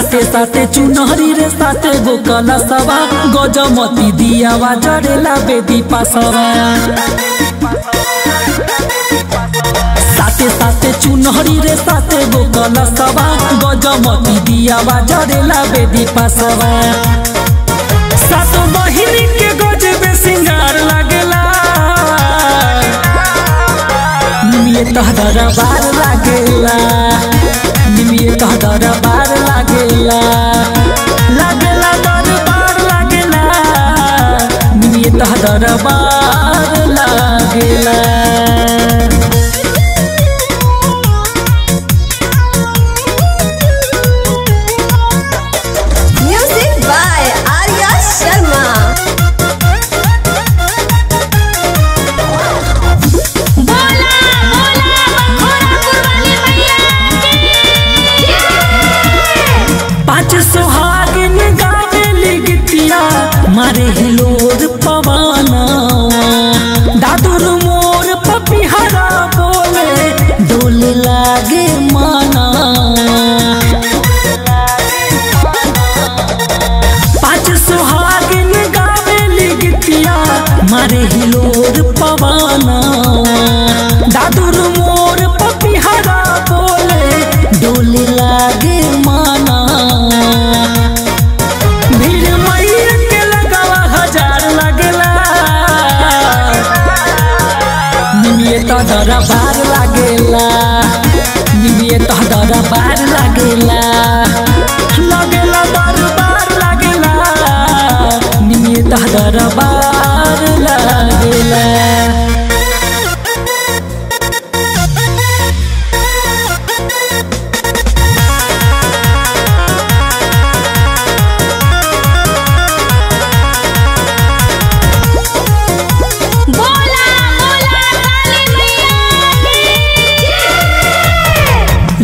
साथे साथे, चुनहरी रे साथे गो कलसवा गजमती दियावा जड़ेला बेदी पासवा साथे साथे, चुनहरी रे साथे गो कलसवा गजमती दियावा जड़ेला बेदी पासवा सात बहिनी के गजबे सिंगार लागेला। निमिये तहदर बार लागेला। सुहागिन गावेली गितिया मारे हिलोर हिलोर पवाना। दादुर मोर पपिहरा बोले, डोल लागे माना। भीड़ मैया के लगावा हज़ार लगेला। निमिये तो दरबार लागेला। निमिये तो दरबार लागेला। लगेला दरबार लागेला। निमिये तो दरबार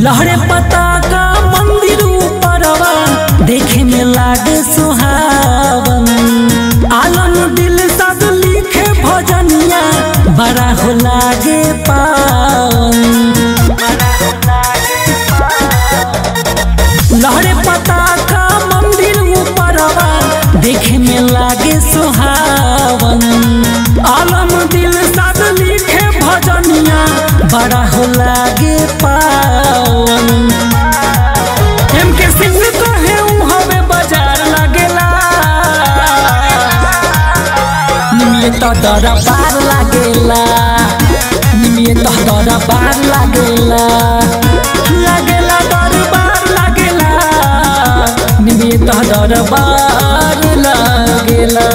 लहरे पता का मंदिर ऊपरवा देखे में लागे सुहावन। आलम दिल सद लिखे भजनिया, बड़ा हो लागे पावन। लहरे पता का मंदिर ऊपरवा देखे में लागे सुहावन। निमिये तो डरा पार लागेला निमिये तो डरा पार लागेला लागेला डर पार लागेला निमिये तो डरा पार लागेला